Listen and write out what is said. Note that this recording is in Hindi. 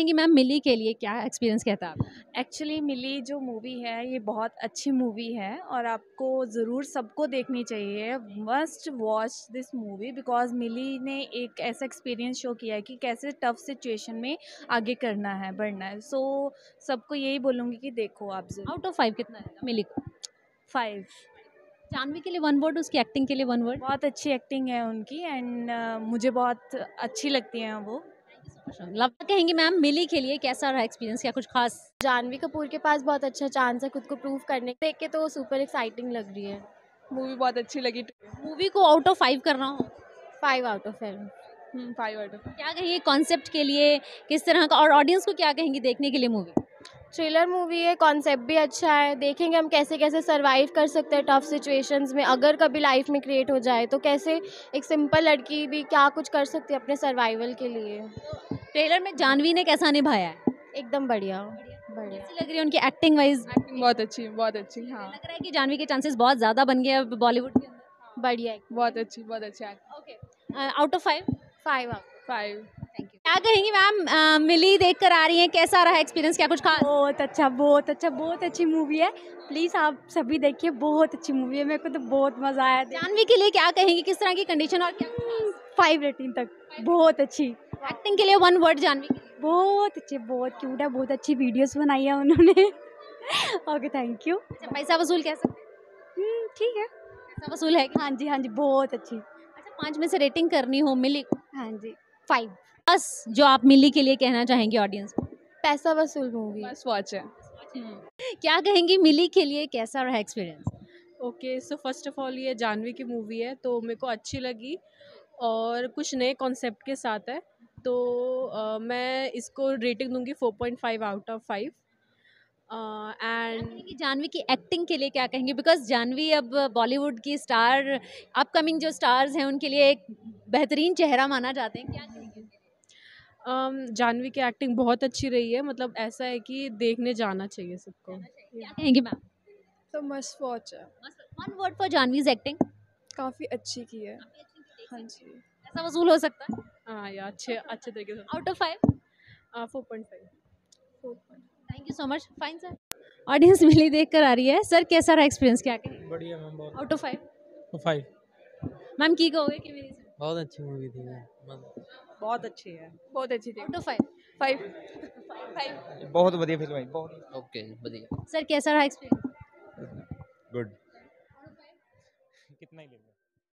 कहेंगी मैम मिली के लिए क्या एक्सपीरियंस कहता है आपका? एक्चुअली मिली जो मूवी है ये बहुत अच्छी मूवी है और आपको ज़रूर सबको देखनी चाहिए। Must watch this movie because Mili ने एक ऐसा एक्सपीरियंस शो किया है कि कैसे टफ सिचुएशन में आगे करना है बढ़ना है। सो so, सबको यही बोलूँगी कि देखो आप ज़रूर। आउट ऑफ़ फाइव कितना है मिली को? फाइव जानवी के लिए वन वर्ड उसकी एक्टिंग के लिए वन वर्ड बहुत अच्छी एक्टिंग है उनकी एंड मुझे बहुत अच्छी लगती हैं वो। लव कहेंगी मैम मिली के लिए कैसा रहा एक्सपीरियंस क्या कुछ खास? जानवी कपूर के पास बहुत अच्छा चांस है खुद को प्रूव करने। देख के तो सुपर एक्साइटिंग लग रही है। मूवी बहुत अच्छी लगी। मूवी को आउट ऑफ़ फाइव करना हो? Five out of five five out of क्या कहेंगे कॉन्सेप्ट के लिए? किस तरह का? और ऑडियंस को क्या कहेंगे देखने के लिए मूवी थ्रिलर मूवी है कॉन्सेप्ट भी अच्छा है। देखेंगे हम कैसे कैसे सरवाइव कर सकते हैं टफ सिचुएशंस में। अगर कभी लाइफ में क्रिएट हो जाए तो कैसे एक सिंपल लड़की भी क्या कुछ कर सकती है अपने सर्वाइवल के लिए? ट्रेलर में जानवी ने कैसा निभाया है? एकदम बढ़िया बढ़िया। लग रही है उनकी एक्टिंग वाइज एक्टिंग बहुत अच्छी बहुत अच्छी हाँ। लग रहा है कि जानवी के चांसेस बहुत ज़्यादा बन गए अब बॉलीवुड के अंदर। बढ़िया बहुत अच्छी बहुत अच्छी okay out of five five five you क्या कहेंगी मैम मिली देख कर आ रही हैं कैसा रहा एक्सपीरियंस क्या कुछ खास? बहुत अच्छा बहुत अच्छा बहुत अच्छी मूवी है। प्लीज़ आप सभी देखिए बहुत अच्छी मूवी है। मेरे को तो बहुत मज़ा आया जानवी के लिए क्या कहेंगी? किस तरह की कंडीशन और क्या फाइव रेटिंग तक। बहुत अच्छी। एक्टिंग के लिए वन वर्ड जानवी बहुत अच्छे बहुत क्यूट है बहुत अच्छी वीडियोस बनाई है उन्होंने। ओके थैंक यू अच्छा पैसा वसूल कैसा? हम्म, ठीक है। पैसा वसूल है हाँ जी हाँ जी बहुत अच्छी। अच्छा पाँच में से रेटिंग करनी हो मिली? को हाँ जी। फाइव बस जो आप मिली के लिए कहना चाहेंगे ऑडियंस को। पैसा वसूल मूवी बस वॉच है। क्या कहेंगी मिली के लिए कैसा रहा experience okay so first of all ये जानवी की मूवी है तो मेरे को अच्छी लगी और कुछ नए कॉन्सेप्ट के साथ है। तो अ, मैं इसको रेटिंग दूँगी 4.5 out of five and Janhvi की एक्टिंग के लिए क्या कहेंगे? बिकॉज़ जानवी अब बॉलीवुड की स्टार अपकमिंग जो स्टार्स हैं उनके लिए एक बेहतरीन चेहरा माना जाते हैं। क्या कहेंगे जानवी की एक्टिंग बहुत अच्छी रही है। मतलब ऐसा है कि देखने जाना चाहिए सबको। क्या कहेंगे मैम? तो मस्ट वॉच है। One word for Janhvi's acting काफ़ी अच्छी की है। हाँ जी। ऐसा वसूल हो सकता है? हाँ अच्छे अच्छे तरीके से out of five four point five thank you so much fine sir audience मिली देख कर आ रही है। सर कैसा रहा एक्सपीरियंस क्या कहें? बढ़िया ma'am out of five ma'am की कहोगे कि मेरी सर बहुत अच्छी मूवी थी बहुत अच्छी है। बहुत अच्छी थी। Out of five five five बहुत बढ़िया फ़िल्म है बहुत। ओके बढ़िया। सर कैसा रहा एक्सपीरियंस गुड कितना ही